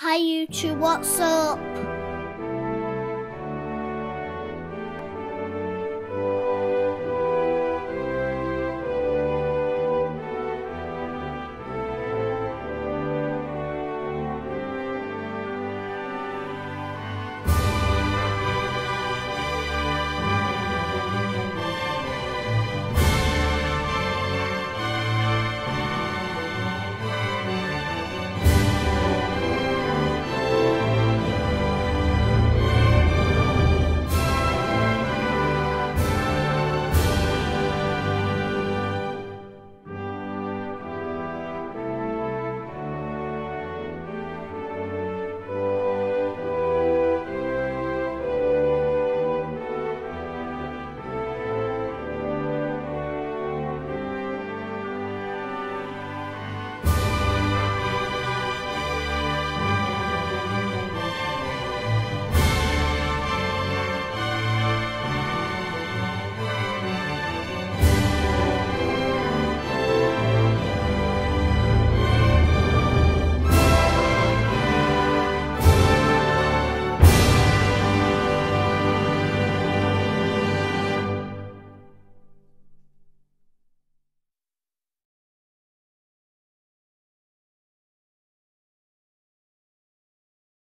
Hi YouTube, what's up?